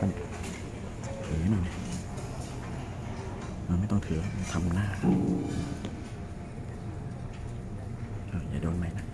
ปะเนี่ยถือหน่อยมันไม่ต้องถือทำหน้าอย่าโดนไหมนะ